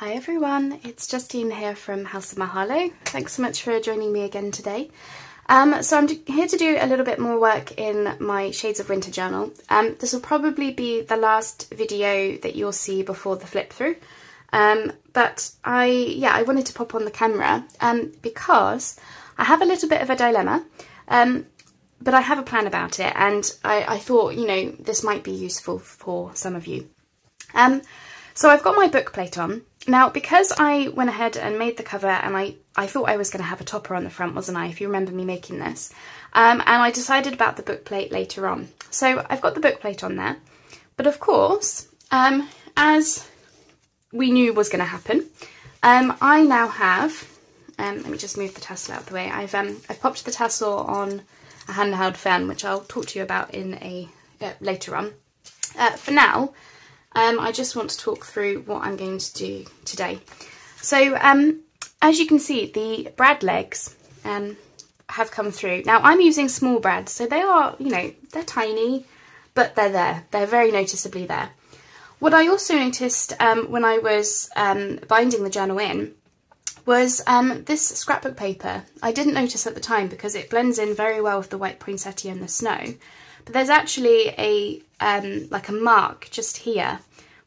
Hi everyone, it's Justine here from House of Mahalo. Thanks so much for joining me again today. Um, so I'm here to do a little bit more work in my Shades of Winter journal. Um, this will probably be the last video that you'll see before the flip through. Um, but I, yeah, I wanted to pop on the camera um, because I have a little bit of a dilemma. Um, but I have a plan about it and I, I, thought, you know, this might be useful for some of you. So I've got my book plate on. Now, because I went ahead and made the cover and I, I thought I was going to have a topper on the front, wasn't I, if you remember me making this. Um, and I decided about the book plate later on. So I've got the book plate on there. But of course, um, as we knew was going to happen, um, I now have, um, let me just move the tassel out of the way, I've, um, I've popped the tassel on a handheld fan, which I'll talk to you about in a uh, later on. Uh, for now, um, I just want to talk through what I'm going to do today. So um, as you can see, the brad legs um, have come through. Now I'm using small brads, so they are, you know, they're tiny, but they're there. They're very noticeably there. What I also noticed um, when I was um, binding the journal in was um, this scrapbook paper. I didn't notice at the time because it blends in very well with the white poinsettia and the snow. But there's actually a um, like a mark just here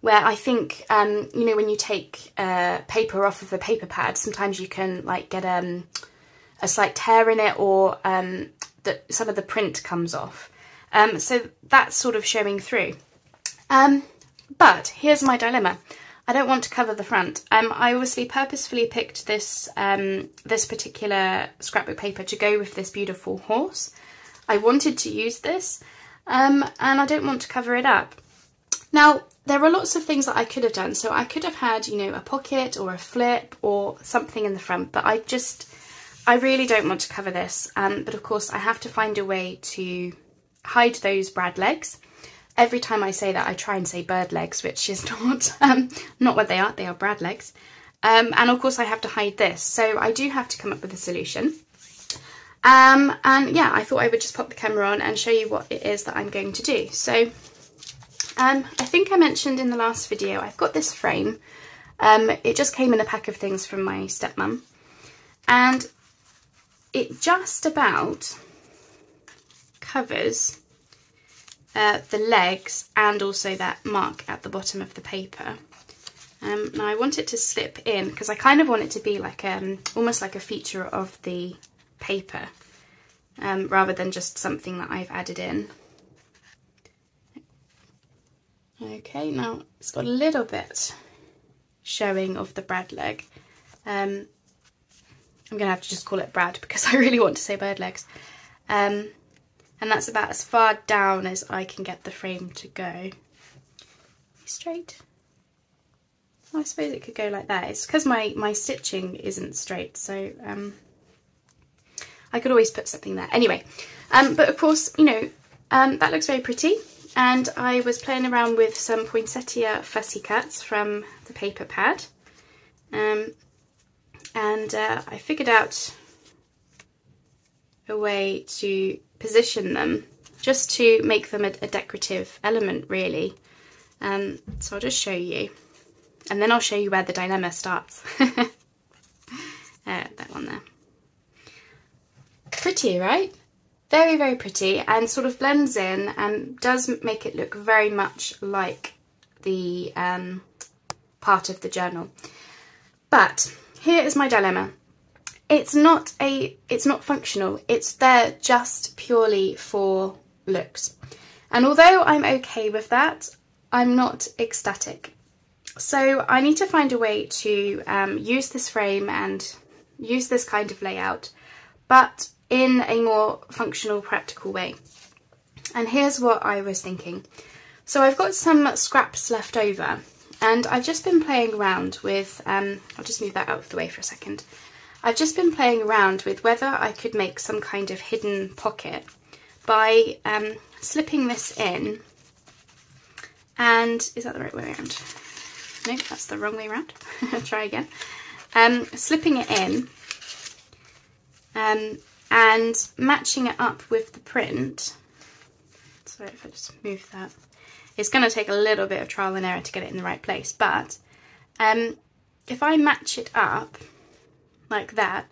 where I think, um, you know, when you take uh, paper off of a paper pad, sometimes you can like get um, a slight tear in it or um, that some of the print comes off. Um, so that's sort of showing through. Um, but here's my dilemma. I don't want to cover the front. Um, I obviously purposefully picked this this particular scrapbook paper to go with this beautiful horse. I wanted to use this and I don't want to cover it up. Now, there are lots of things that I could have done. So I could have had, you know, a pocket or a flip or something in the front, but I just, I really don't want to cover this. Um, but of course I have to find a way to hide those brad legs. Every time I say that, I try and say bird legs, which is not, um, not what they are. They are brad legs. Um, and of course I have to hide this. So I do have to come up with a solution. Um, and yeah, I thought I would just pop the camera on and show you what it is that I'm going to do. So um, I think I mentioned in the last video, I've got this frame. Um, it just came in a pack of things from my stepmom. And it just about covers uh, the legs and also that mark at the bottom of the paper. Um, now I want it to slip in because I kind of want it to be like um, almost like a feature of the paper um, rather than just something that I've added in. Okay, now it's got a little bit showing of the brad leg. Um, I'm going to have to just call it brad because I really want to say bird legs. Um, and that's about as far down as I can get the frame to go. Straight. I suppose it could go like that. It's because my, my stitching isn't straight, so um, I could always put something there. Anyway, um, but of course, you know, um, that looks very pretty. And I was playing around with some poinsettia fussy cuts from the paper pad. Um, and uh, I figured out a way to position them just to make them a, a decorative element really. Um, so I'll just show you and then I'll show you where the dilemma starts. uh, that one there. Pretty, right? Very, very pretty and sort of blends in and does make it look very much like the um, part of the journal. But here is my dilemma. It's not a, it's not functional. It's there just purely for looks. And although I'm okay with that, I'm not ecstatic. So I need to find a way to um, use this frame and use this kind of layout, but in a more functional, practical way. And here's what I was thinking. So I've got some scraps left over and I've just been playing around with, um, I'll just move that out of the way for a second. I've just been playing around with whether I could make some kind of hidden pocket by um, slipping this in and, is that the right way around? No, that's the wrong way around. Try again. Um, slipping it in um, and matching it up with the print. Sorry if I just move that. It's going to take a little bit of trial and error to get it in the right place, but um, if I match it up like that,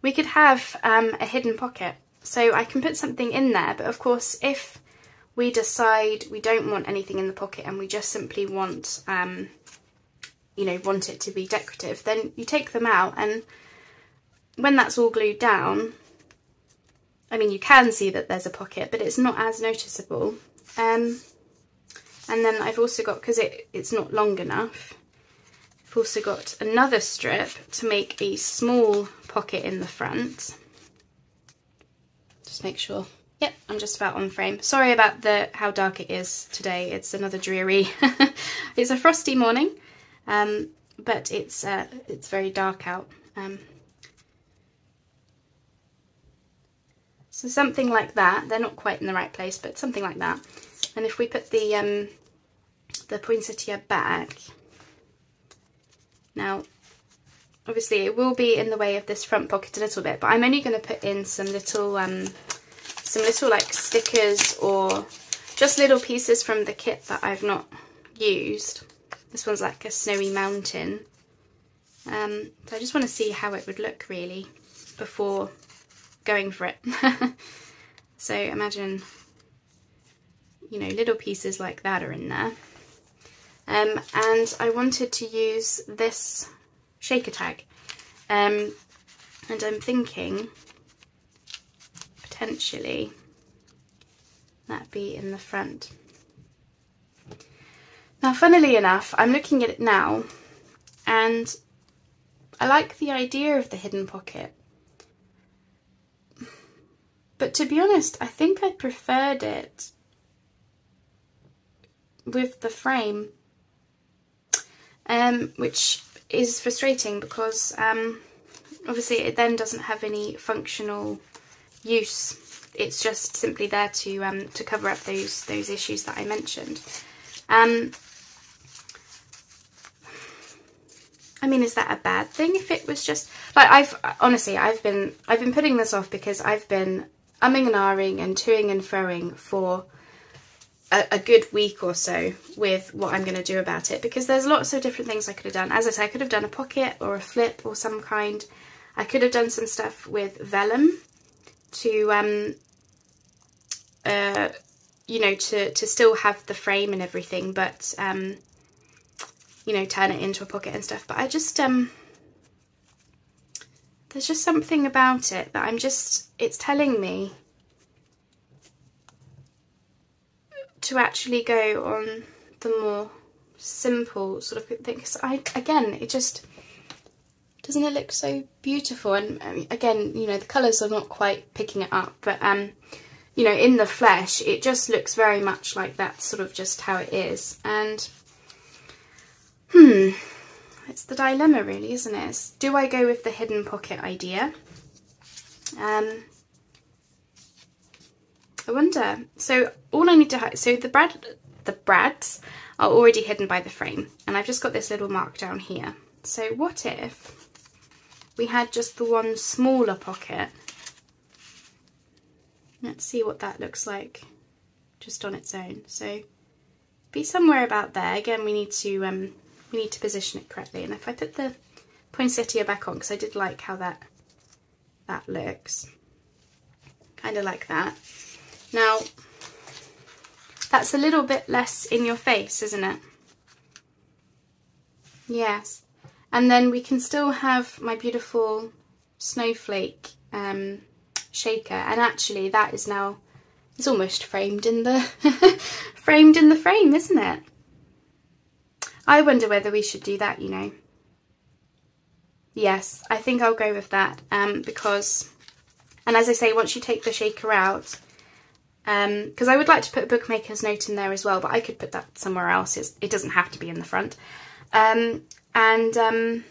we could have um, a hidden pocket. So I can put something in there, but of course if we decide we don't want anything in the pocket and we just simply want, um, you know, want it to be decorative, then you take them out and when that's all glued down, I mean, you can see that there's a pocket, but it's not as noticeable. Um, and then I've also got, because it, it's not long enough, I've also got another strip to make a small pocket in the front. Just make sure. Yep, I'm just about on frame. Sorry about the how dark it is today. It's another dreary. it's a frosty morning, um, but it's uh, it's very dark out. Um, so something like that. They're not quite in the right place, but something like that. And if we put the um, the poinsettia back, now obviously it will be in the way of this front pocket a little bit, but I'm only going to put in some little um, some little like stickers or just little pieces from the kit that I've not used. This one's like a snowy mountain. Um, so I just want to see how it would look really before going for it. so imagine, you know, little pieces like that are in there. Um, and I wanted to use this shaker tag. Um, and I'm thinking potentially that be in the front. Now, funnily enough, I'm looking at it now and I like the idea of the hidden pocket. But to be honest, I think I preferred it with the frame, um, which is frustrating because um, obviously it then doesn't have any functional use. It's just simply there to um, to cover up those those issues that I mentioned. Um, I mean, is that a bad thing if it was just like I've honestly I've been I've been putting this off because I've been umming and ahhing and toing and froing for a, a, good week or so with what I'm going to do about it because there's lots of different things I could have done. As I said, I could have done a pocket or a flip or some kind. I could have done some stuff with vellum to, um, uh, you know, to, to still have the frame and everything, but, um, you know, turn it into a pocket and stuff. But I just, um, there's just something about it that I'm just, it's telling me to actually go on the more simple sort of thing. Because I, again, it just, doesn't it look so beautiful? And again, you know, the colours are not quite picking it up, but, um, you know, in the flesh, it just looks very much like that's sort of just how it is. And, hmm, it's the dilemma really, isn't it? do I go with the hidden pocket idea? Um, I wonder. So all I need to so the brad, the brads are already hidden by the frame and I've just got this little mark down here. So what if we had just the one smaller pocket? Let's see what that looks like just on its own. So be somewhere about there. Again, we need to um, we need to position it correctly. And if I put the poinsettia back on, because I did like how that that looks, kind of like that. Now, that's a little bit less in your face, isn't it? Yes. And then we can still have my beautiful snowflake um, shaker. And actually that is now, it's almost framed in the, framed in the frame, isn't it? I wonder whether we should do that, you know. Yes, I think I'll go with that um, because, and as I say, once you take the shaker out, because um, I would like to put a bookmaker's note in there as well, but I could put that somewhere else. It's, it doesn't have to be in the front. Um, and um,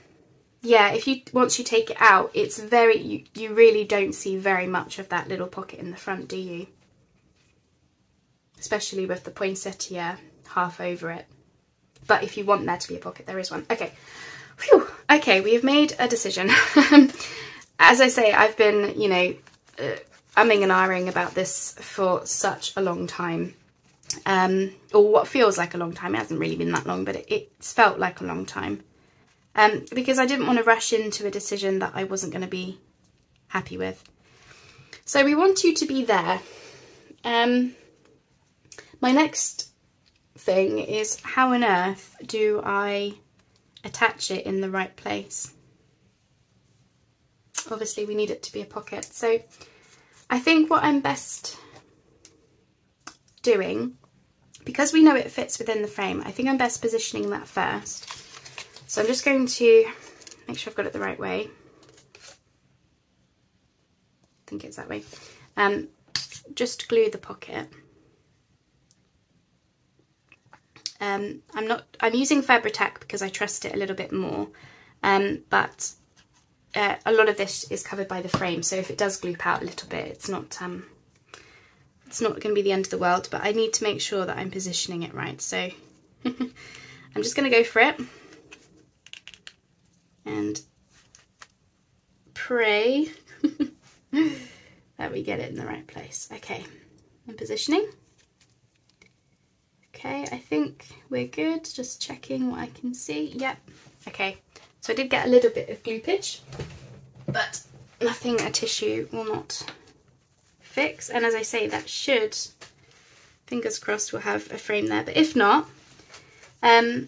yeah, if you once you take it out, it's very you, you really don't see very much of that little pocket in the front, do you? Especially with the poinsettia half over it. But if you want there to be a pocket, there is one. Okay. Phew. Okay, we have made a decision. As I say, I've been, you know, uh, umming and ahhing about this for such a long time. Um, or what feels like a long time. It hasn't really been that long, but it, it's felt like a long time. um, because I didn't want to rush into a decision that I wasn't going to be happy with. So we want you to be there. Um, my next thing is how on earth do I attach it in the right place? Obviously we need it to be a pocket. So I think what I'm best doing, because we know it fits within the frame, I think I'm best positioning that first. So I'm just going to make sure I've got it the right way. I think it's that way. Um, just glue the pocket. Um, I'm not. I'm using Fabri-Tac because I trust it a little bit more, um, but uh, a lot of this is covered by the frame. So if it does gloop out a little bit, it's not. Um, it's not going to be the end of the world. But I need to make sure that I'm positioning it right. So I'm just going to go for it and pray that we get it in the right place. Okay, and positioning. Okay, I think we're good. Just checking what I can see. Yep. Okay, so I did get a little bit of glue gloopage, but nothing a tissue will not fix. And as I say, that should, fingers crossed, we'll have a frame there. But if not, um,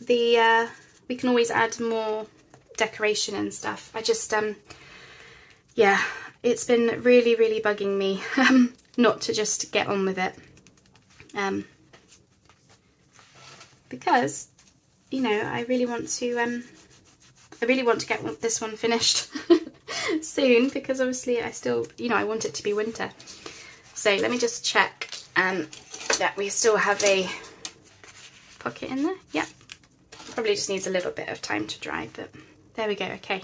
the uh, we can always add more decoration and stuff. I just, um, yeah, it's been really, really bugging me um, not to just get on with it. Um, because, you know, I really want to, um, I really want to get this one finished soon because obviously I still, you know, I want it to be winter. So let me just check um, that we still have a pocket in there. Yep. Probably just needs a little bit of time to dry, but there we go. Okay.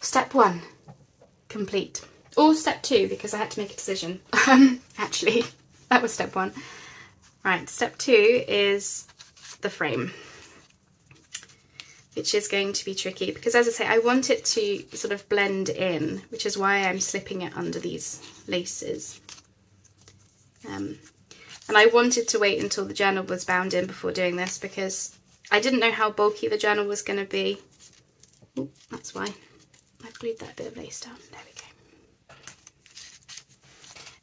Step one, complete. Or step two, because I had to make a decision. Um, actually, that was step one. Right, step two is the frame, which is going to be tricky because as I say, I want it to sort of blend in, which is why I'm slipping it under these laces. Um, and I wanted to wait until the journal was bound in before doing this because I didn't know how bulky the journal was going to be. Ooh, that's why I've glued that bit of lace down. There we go.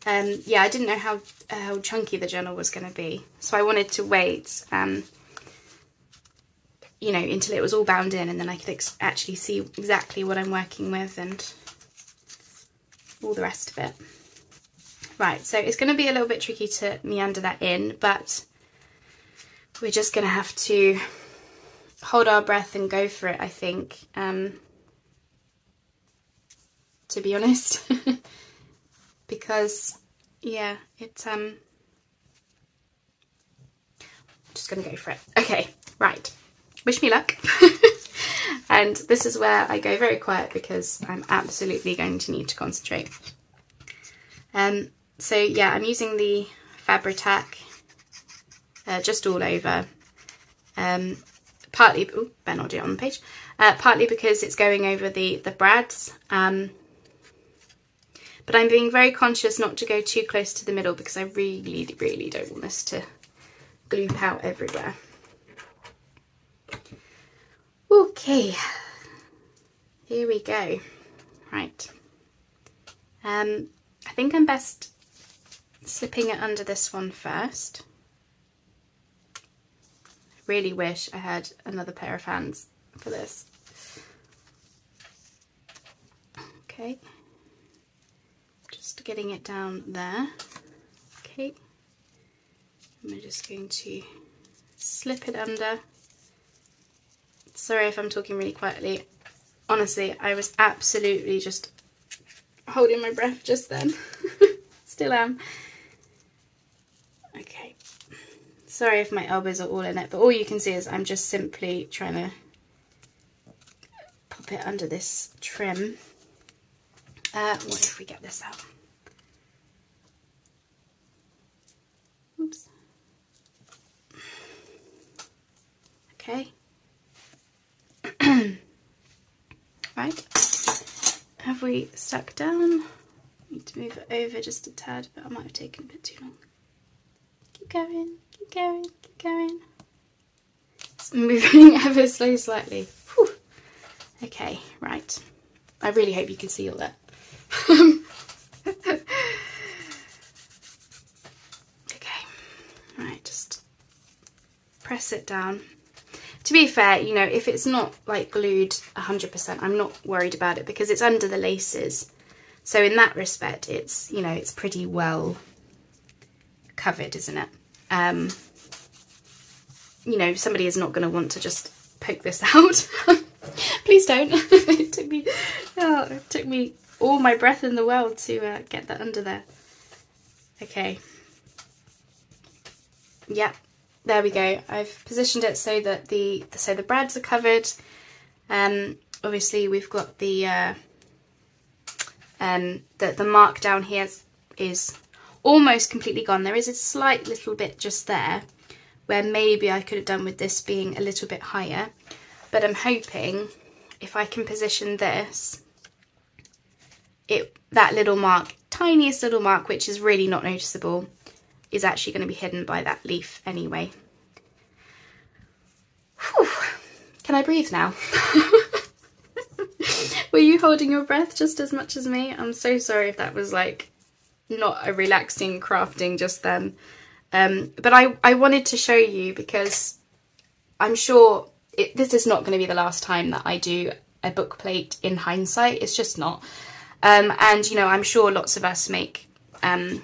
Um, yeah, I didn't know how, how chunky the journal was going to be. So I wanted to wait, um, you know, until it was all bound in and then I could actually see exactly what I'm working with and all the rest of it. Right, so it's going to be a little bit tricky to meander that in, but we're just going to have to hold our breath and go for it, I think, um, to be honest. because, yeah, it's, um, just going to go for it. Okay, right. Wish me luck. and this is where I go very quiet because I'm absolutely going to need to concentrate. Um, so yeah, I'm using the Fabri-Tac uh, just all over. Um, partly, oh, Ben not do it on the page. Uh, partly because it's going over the the brads. Um, but I'm being very conscious not to go too close to the middle because I really, really don't want this to gloop out everywhere. Okay, here we go. Right. Um, I think I'm best slipping it under this one first really wish I had another pair of hands for this. Okay, just getting it down there. Okay, I'm just going to slip it under. Sorry if I'm talking really quietly. Honestly, I was absolutely just holding my breath just then. Still am. Okay. Sorry if my elbows are all in it, but all you can see is I'm just simply trying to pop it under this trim. Uh, what if we get this out? Oops. Okay. We stuck down? Need to move it over just a tad, but I might have taken a bit too long. Keep going keep going, keep going. It's moving ever so slightly. Okay, right. I really hope you can see all that. okay, right, just press it down. To be fair, you know, if it's not like glued 100%, I'm not worried about it because it's under the laces. So in that respect, it's, you know, it's pretty well covered, isn't it? Um, you know, somebody is not going to want to just poke this out. Please don't. it took me, oh, it took me all my breath in the world to uh, get that under there. Okay. Yep, there we go. I've positioned it so that the so the brads are covered. Um, obviously we've got the uh, um, the the mark down here is, is almost completely gone. There is a slight little bit just there where maybe I could have done with this being a little bit higher. But I'm hoping if I can position this, it that little mark, tiniest little mark, which is really not noticeable, is actually going to be hidden by that leaf anyway. Whew. Can I breathe now? Were you holding your breath just as much as me? I'm so sorry if that was like not a relaxing crafting just then. Um, but I, I wanted to show you because I'm sure it, this is not going to be the last time that I do a book plate in hindsight. It's just not. Um, and, you know, I'm sure lots of us make... Um,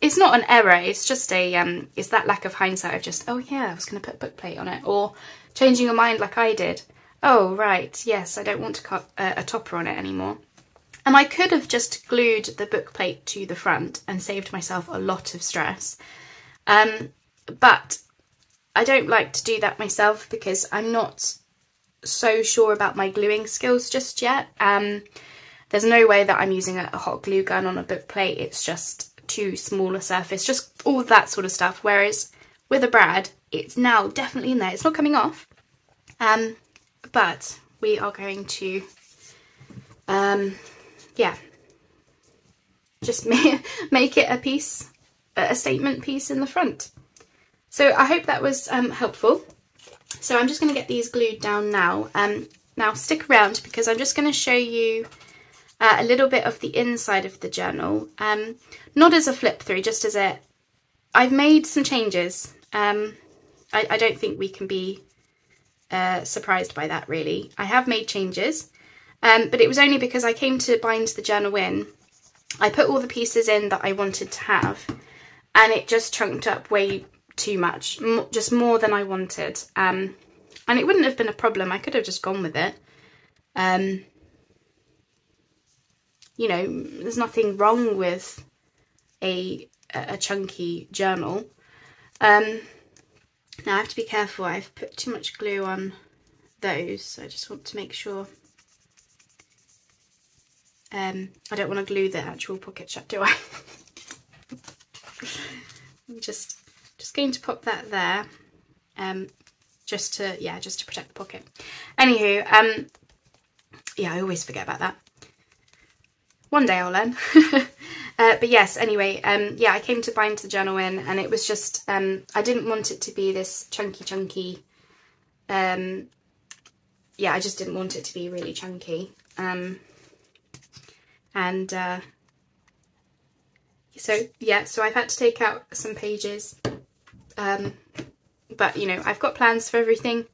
it's not an error, it's just a... Um, it's that lack of hindsight of just, oh yeah, I was going to put book plate on it. Or changing your mind like I did. Oh, right, yes, I don't want to cut a, topper on it anymore. And I could have just glued the book plate to the front and saved myself a lot of stress. Um, but I don't like to do that myself because I'm not so sure about my gluing skills just yet. Um, there's no way that I'm using a, a hot glue gun on a book plate. It's just too small a surface, just all that sort of stuff. Whereas with a brad, it's now definitely in there. It's not coming off. Um, but we are going to, um, yeah, just make it a piece, a statement piece in the front. So I hope that was um, helpful. So I'm just going to get these glued down now. Um, now stick around because I'm just going to show you uh, a little bit of the inside of the journal. Um, not as a flip through, just as a... I've made some changes. Um, I, I, don't think we can be uh, surprised by that really. I have made changes, um, but it was only because I came to bind the journal in. I put all the pieces in that I wanted to have and it just chunked up way too much, just more than I wanted. Um, and it wouldn't have been a problem. I could have just gone with it. Um, you know, there's nothing wrong with a a chunky journal. Um, now I have to be careful. I've put too much glue on those. So I just want to make sure. Um, I don't want to glue the actual pocket shut, do I? I'm just just going to pop that there. Um, just to, yeah, just to protect the pocket. Anywho, um, yeah, I always forget about that. One day I'll learn. uh, but yes, anyway, um, yeah, I came to bind the journal in and it was just, um, I didn't want it to be this chunky, chunky, um, yeah, I just didn't want it to be really chunky. Um, and, uh, so, yeah, so I've had to take out some pages um, but, you know, I've got plans for everything.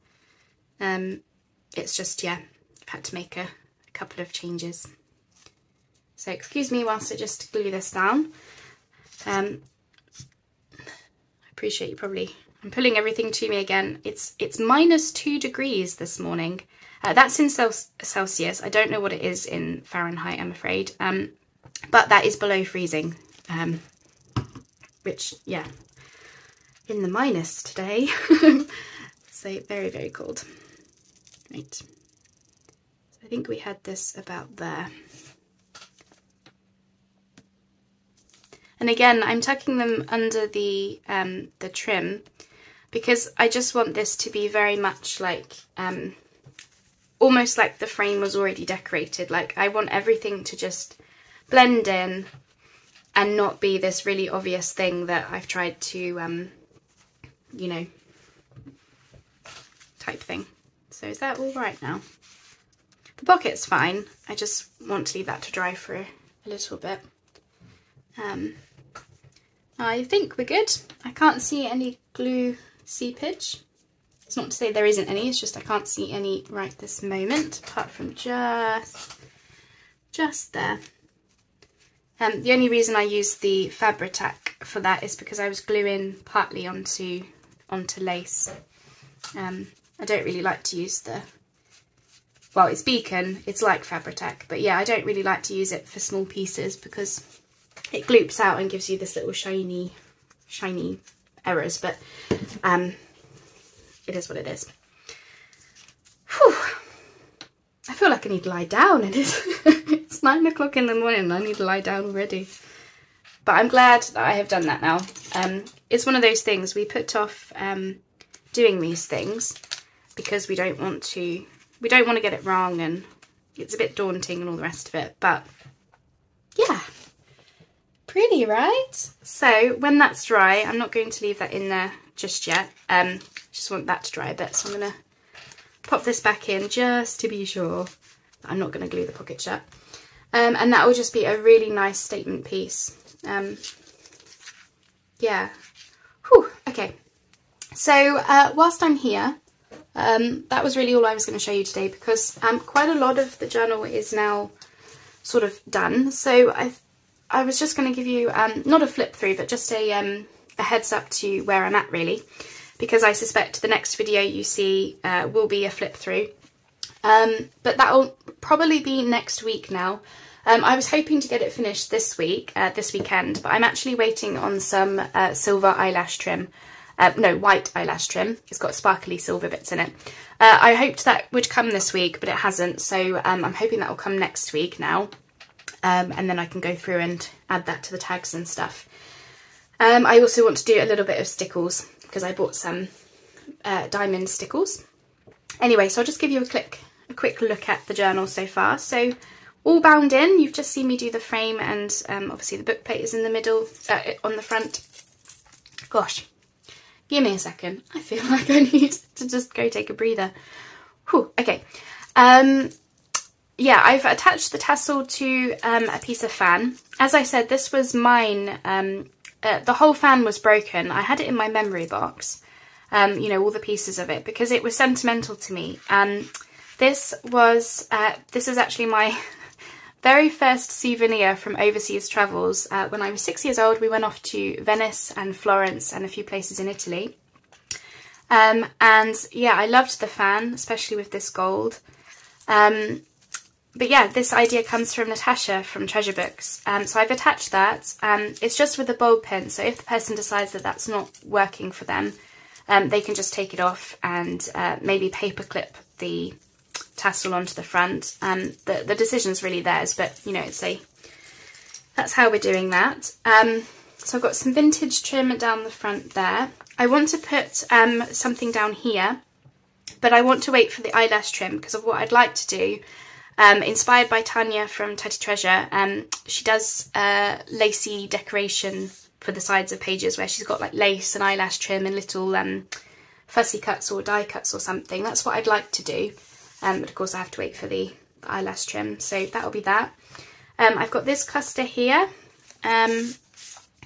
Um, it's just, yeah, I've had to make a, a couple of changes. So excuse me whilst I just glue this down. Um, I appreciate you probably, I'm pulling everything to me again. It's it's minus two degrees this morning. Uh, that's in Celsius. I don't know what it is in Fahrenheit, I'm afraid. Um, but that is below freezing. Um, which, yeah, in the minus today. so very, very cold. Right. So I think we had this about there. And again, I'm tucking them under the um, the trim because I just want this to be very much like, um, almost like the frame was already decorated. Like I want everything to just blend in and not be this really obvious thing that I've tried to um, you know, type thing. So is that all right now? The pocket's fine. I just want to leave that to dry for a little bit. Um, I think we're good. I can't see any glue seepage. It's not to say there isn't any, it's just I can't see any right this moment, apart from just, just there. Um, the only reason I used the Fabri-Tac for that is because I was gluing partly onto onto lace. Um, I don't really like to use the, well it's Beacon, it's like Fabri-Tac, but yeah I don't really like to use it for small pieces because it gloops out and gives you this little shiny, shiny errors, but um, it is what it is. Whew. I feel like I need to lie down. It is. it's nine o'clock in the morning I need to lie down already. But I'm glad that I have done that now. Um, it's one of those things we put off um, doing these things because we don't want to. We don't want to get it wrong, and it's a bit daunting and all the rest of it. But yeah, pretty, right? So when that's dry, I'm not going to leave that in there just yet. Um, just want that to dry a bit, so I'm gonna pop this back in just to be sure that I'm not going to glue the pocket shut. Um, and that will just be a really nice statement piece. Um, yeah. Whew, okay. So uh, whilst I'm here, um, that was really all I was going to show you today because um, quite a lot of the journal is now sort of done. So I, I was just going to give you, um, not a flip through, but just a, um, a heads up to where I'm at really because I suspect the next video you see uh, will be a flip through. Um, but that will probably be next week now. Um, I was hoping to get it finished this week, uh, this weekend, but I'm actually waiting on some uh, silver eyelash trim. Uh, no, white eyelash trim. It's got sparkly silver bits in it. Uh, I hoped that would come this week, but it hasn't. So um, I'm hoping that will come next week now. Um, and then I can go through and add that to the tags and stuff. Um, I also want to do a little bit of stickles because I bought some uh, diamond stickles. Anyway, so I'll just give you a quick, a quick look at the journal so far. So all bound in, you've just seen me do the frame and um, obviously the book plate is in the middle, uh, on the front. Gosh, give me a second. I feel like I need to just go take a breather. Whew, okay. Um, yeah, I've attached the tassel to um, a piece of fan. As I said, this was mine um, uh, the whole fan was broken. I had it in my memory box, um, you know, all the pieces of it, because it was sentimental to me. And this was, uh, this is actually my very first souvenir from overseas travels. Uh, when I was six years old, we went off to Venice and Florence and a few places in Italy. Um, and yeah, I loved the fan, especially with this gold. Um, but yeah, this idea comes from Natasha from Treasure Books. Um, so I've attached that. Um, it's just with a bulb pin, so if the person decides that that's not working for them, um, they can just take it off and uh, maybe paperclip the tassel onto the front. Um, the, the decision's really theirs, but you know, it's a, that's how we're doing that. Um, so I've got some vintage trim down the front there. I want to put um, something down here, but I want to wait for the eyelash trim because of what I'd like to do um, inspired by Tanya from Tatty Treasure. Um, she does uh, lacy decoration for the sides of pages where she's got like lace and eyelash trim and little um, fussy cuts or die cuts or something. That's what I'd like to do. Um, but of course I have to wait for the, eyelash trim. So that'll be that. Um, I've got this cluster here. Um,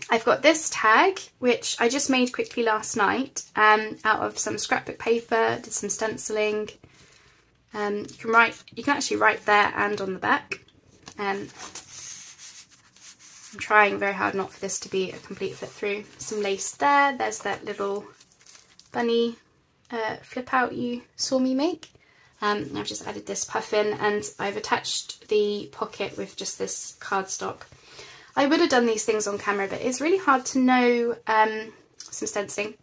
I've got this tag, which I just made quickly last night um, out of some scrapbook paper, did some stenciling, um, you can write, you can actually write there and on the back. Um, I'm trying very hard not for this to be a complete flip through. Some lace there, there's that little bunny uh, flip out you saw me make. Um, I've just added this puffin and I've attached the pocket with just this cardstock. I would have done these things on camera but it's really hard to know, um, some stenciling,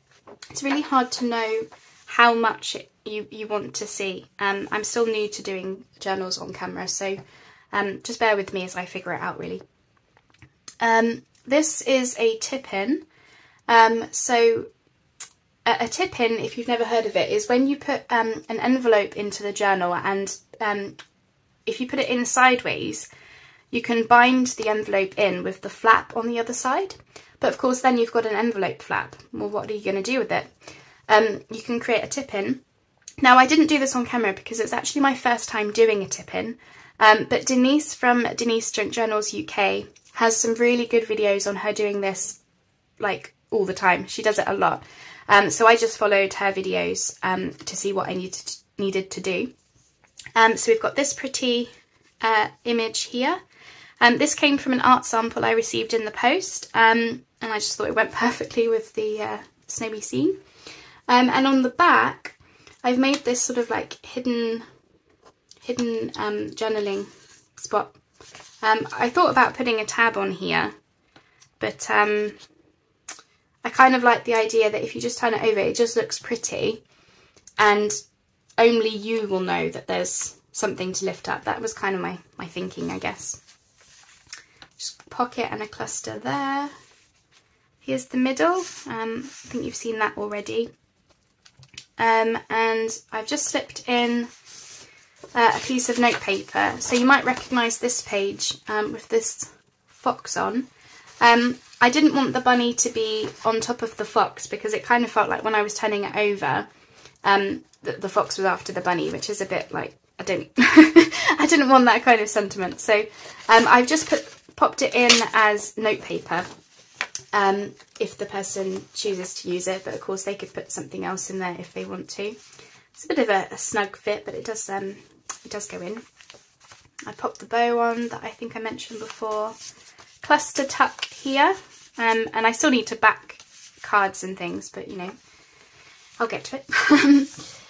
it's really hard to know how much it you, you want to see. Um, I'm still new to doing journals on camera, so um, just bear with me as I figure it out really. Um, this is a tip-in. Um, so a, a tip-in, if you've never heard of it, is when you put um, an envelope into the journal and um, if you put it in sideways, you can bind the envelope in with the flap on the other side. But of course then you've got an envelope flap. Well, what are you going to do with it? Um, you can create a tip-in Now I didn't do this on camera because it's actually my first time doing a tip-in, um, but Denise from Denise Journals UK has some really good videos on her doing this like all the time. She does it a lot. Um, so I just followed her videos um, to see what I needed to, needed to do. Um, so we've got this pretty uh, image here. Um, this came from an art sample I received in the post um, and I just thought it went perfectly with the uh, snowy scene. And on the back I've made this sort of like hidden hidden um, journaling spot. Um, I thought about putting a tab on here but um, I kind of like the idea that if you just turn it over it just looks pretty and only you will know that there's something to lift up. That was kind of my, my thinking, I guess. Just pocket and a cluster there. Here's the middle. Um, I think you've seen that already. Um, and I've just slipped in uh, a piece of notepaper. So you might recognise this page um, with this fox on. Um, I didn't want the bunny to be on top of the fox because it kind of felt like when I was turning it over, um, the, the fox was after the bunny, which is a bit like I don't, I didn't want that kind of sentiment. So um, I've just put popped it in as notepaper um, if the person chooses to use it. But of course they could put something else in there if they want to. It's a bit of a, a snug fit, but it does um, it does go in. I popped the bow on that I think I mentioned before. Cluster tuck here, um, and I still need to back cards and things, but you know, I'll get to it.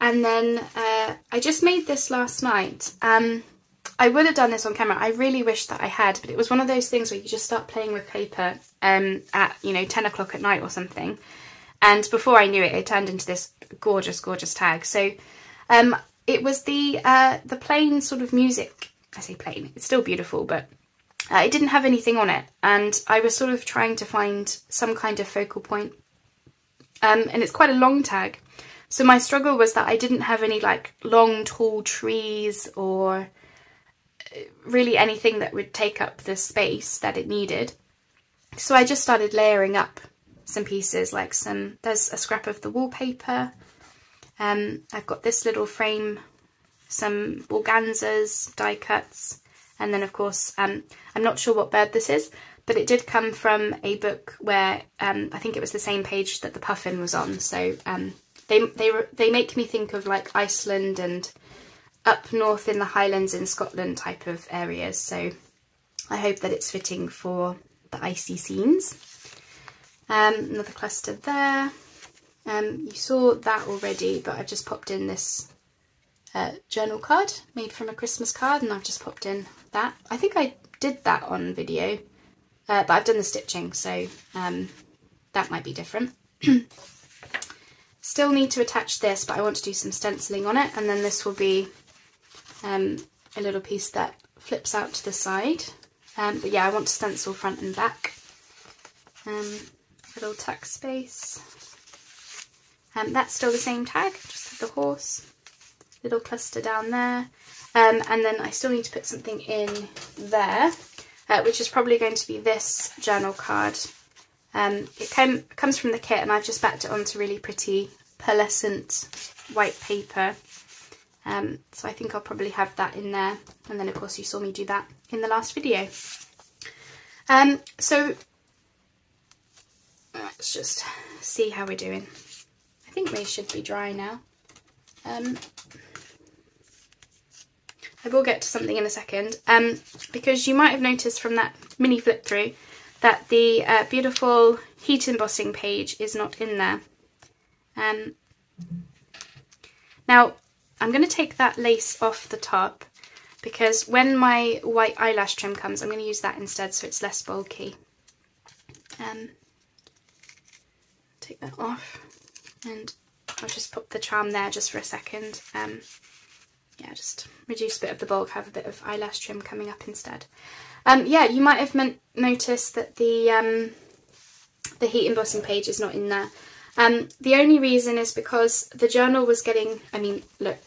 And then uh, I just made this last night. Um, I would have done this on camera. I really wish that I had, but it was one of those things where you just start playing with paper um, at, you know, 10 o'clock at night or something. And before I knew it, it turned into this gorgeous, gorgeous tag. So um, it was the uh, the plain sort of music. I say plain, it's still beautiful, but uh, it didn't have anything on it. And I was sort of trying to find some kind of focal point. Um, and it's quite a long tag. So my struggle was that I didn't have any like long tall trees or really anything that would take up the space that it needed. So I just started layering up some pieces like some, there's a scrap of the wallpaper. Um, I've got this little frame, some organzas, die cuts, and then of course, um, I'm not sure what bird this is, but it did come from a book where um, I think it was the same page that the puffin was on. So um, they they they make me think of like Iceland and up north in the Highlands in Scotland type of areas. So I hope that it's fitting for the icy scenes. Um, another cluster there. Um, you saw that already, but I've just popped in this uh, journal card made from a Christmas card, and I've just popped in that. I think I did that on video, uh, but I've done the stitching, so um, that might be different. Still need to attach this, but I want to do some stenciling on it, and then this will be um, a little piece that flips out to the side. Um, but yeah, I want to stencil front and back. Um, little tuck space. Um, that's still the same tag, just the horse. Little cluster down there. Um, and then I still need to put something in there, uh, which is probably going to be this journal card. Um, it came, comes from the kit and I've just backed it onto really pretty pearlescent white paper. Um, so I think I'll probably have that in there. And then of course you saw me do that in the last video. Um, so let's just see how we're doing. I think they should be dry now. Um, I will get to something in a second um, because you might have noticed from that mini flip through that the uh, beautiful heat embossing page is not in there. Um, now, I'm going to take that lace off the top because when my white eyelash trim comes, I'm going to use that instead so it's less bulky. Um, take that off and I'll just put the charm there just for a second. Um, yeah, just reduce a bit of the bulk, have a bit of eyelash trim coming up instead. Um, yeah, you might have noticed that the um, the heat embossing page is not in there. Um, the only reason is because the journal was getting, I mean, look,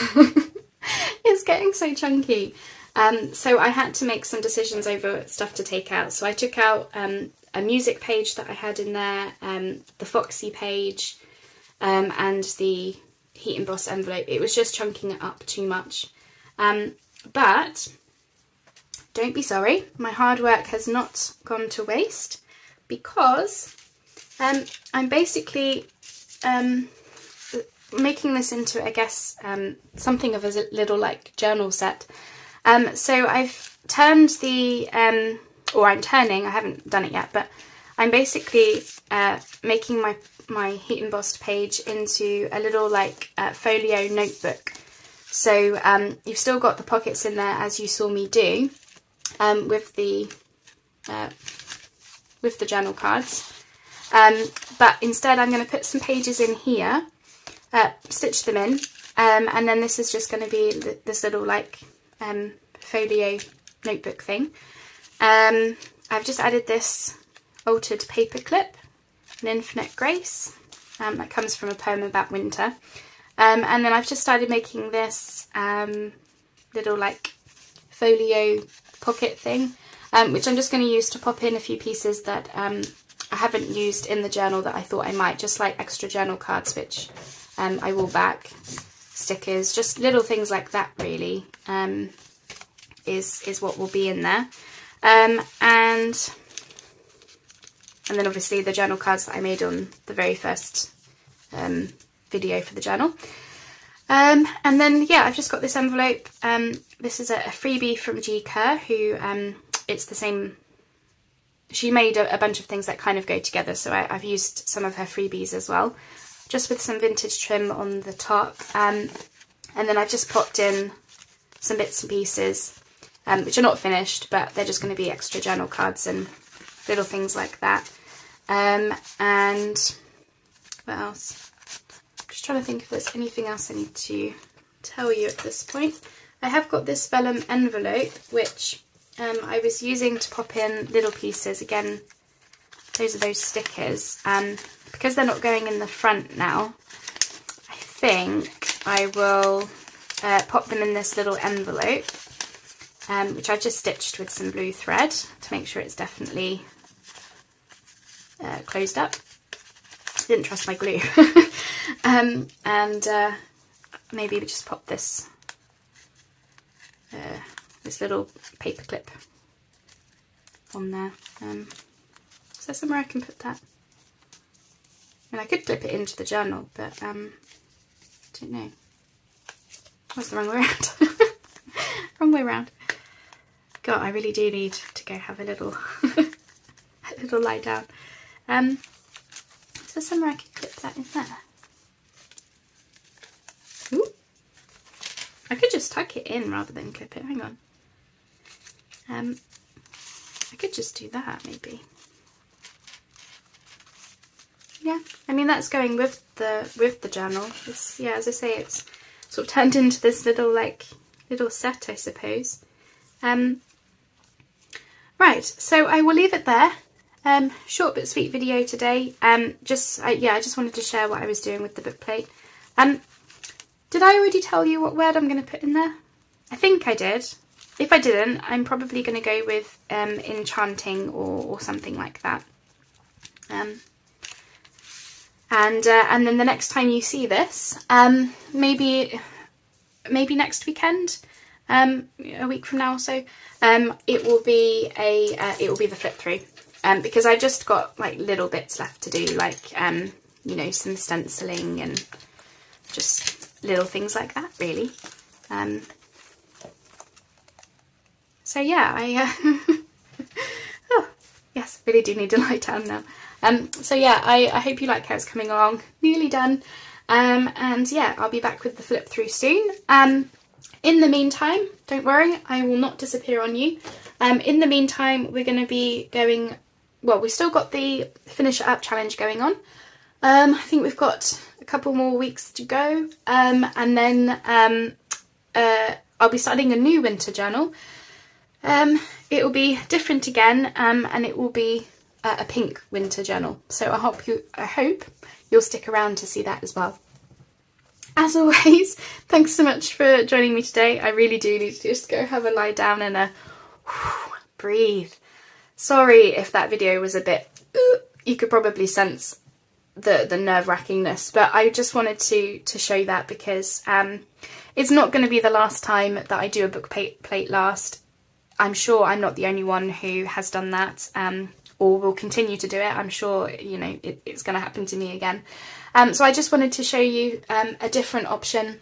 it's getting so chunky. Um, so I had to make some decisions over stuff to take out. So I took out um, a music page that I had in there, um, the Foxy page, um, and the heat embossed envelope. It was just chunking it up too much. Um, but don't be sorry, my hard work has not gone to waste because um, I'm basically making this into, I guess, um, something of a little like journal set. Um, so I've turned the, um, or I'm turning, I haven't done it yet, but I'm basically uh, making my, my heat embossed page into a little like uh, folio notebook. So um, you've still got the pockets in there as you saw me do um, with the uh, with the journal cards. Um, but instead I'm going to put some pages in here, uh, stitch them in, um, and then this is just going to be this little like um, folio notebook thing. Um, I've just added this altered paper clip, an infinite grace, um, that comes from a poem about winter. Um, and then I've just started making this little like folio pocket thing, which I'm just going to use to pop in a few pieces that I haven't used in the journal that I thought I might, just like extra journal cards, which um, I will back, stickers, just little things like that really, um, is, is what will be in there. Um, and, and then obviously the journal cards that I made on the very first um, video for the journal. Um, and then, yeah, I've just got this envelope. Um, this is a, a, freebie from Gi Kerr, who um, it's the same she made a, a, bunch of things that kind of go together, so I, have used some of her freebies as well, just with some vintage trim on the top. Um, and then I've just popped in some bits and pieces, um, which are not finished, but they're just going to be extra journal cards and little things like that. Um, and what else? just trying to think if there's anything else I need to tell you at this point. I have got this vellum envelope, which um, I was using to pop in little pieces. Again, those are those stickers. Um, because they're not going in the front now, I think I will uh, pop them in this little envelope, um, which I've just stitched with some blue thread to make sure it's definitely uh, closed up. Didn't trust my glue. um, and uh, maybe we just pop this uh, this little paper clip on there. Um, is there somewhere I can put that? I mean, I could clip it into the journal, but um, I don't know. That's the wrong way around. wrong way around. God, I really do need to go have a little, a little lie down. Um, is there somewhere I could clip that in there? Ooh. I could just tuck it in rather than clip it. Hang on. Um, I could just do that maybe. Yeah, I mean that's going with the with the journal. It's yeah, as I say, it's sort of turned into this little like little set, I suppose. Um, right, so I will leave it there. Um, short but sweet video today. Um, just I, yeah, I just wanted to share what I was doing with the book plate. Um, did I already tell you what word I'm going to put in there? I think I did. If I didn't, I'm probably going to go with um, enchanting or, or, something like that. Um, and uh, and then the next time you see this, um, maybe maybe next weekend, um, a week from now or so, um, it will be a uh, it will be the flip through um, because I just got like little bits left to do, like um, you know some stenciling and just little things like that, really. Um, so yeah, I, uh, oh, yes, really do need to lie down now. Um, so yeah, I, I hope you like how it's coming along. Nearly done. Um, and yeah, I'll be back with the flip through soon. Um, in the meantime, don't worry, I will not disappear on you. Um, in the meantime, we're going to be going, well, we've still got the Finish Up challenge going on. Um, I think we've got a couple more weeks to go. Um, and then um, uh, I'll be starting a new winter journal. Um, it will be different again um, and it will be uh, a pink winter journal. So I hope you I hope you'll stick around to see that as well. As always, thanks so much for joining me today. I really do need to just go have a lie down and a whew, breathe. Sorry if that video was a bit, you could probably sense the the nerve wrackingness. But I just wanted to to show that because um, it's not going to be the last time that I do a book plate last. I'm sure I'm not the only one who has done that um, or will continue to do it. I'm sure you know it, it's going to happen to me again. Um, so I just wanted to show you um, a different option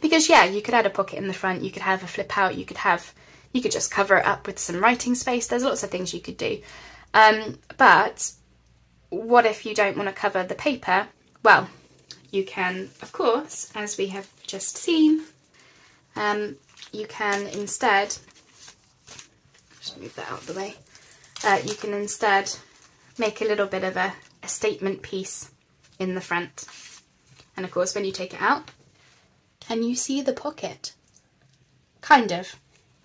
because yeah, you could add a pocket in the front, you could have a flip out, you could have you could just cover it up with some writing space. There's lots of things you could do. Um, but what if you don't want to cover the paper? Well, you can, of course, as we have just seen, um, you can instead, just move that out of the way, uh, you can instead make a little bit of a, a statement piece in the front. And of course, when you take it out, can you see the pocket? Kind of.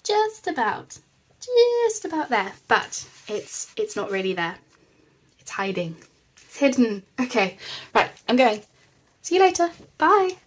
Just about. Just about there. But it's it's not really there. It's hiding. It's hidden. Okay, right, I'm going. See you later. Bye.